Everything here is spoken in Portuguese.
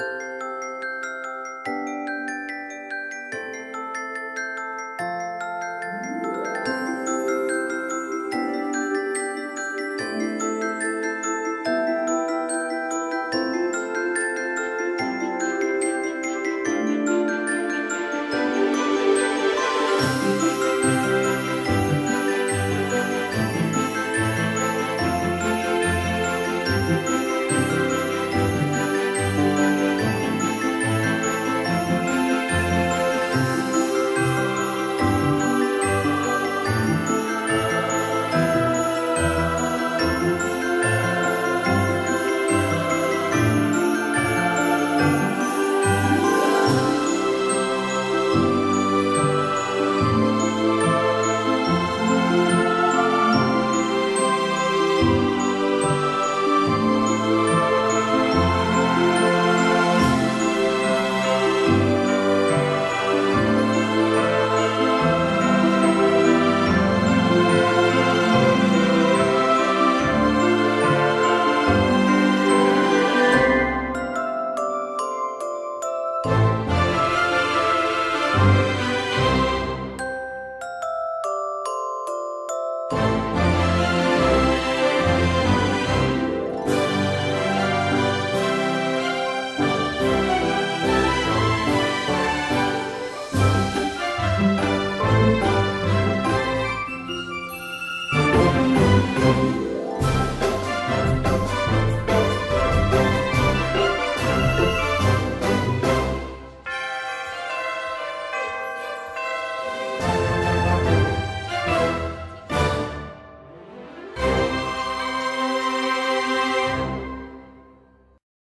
Música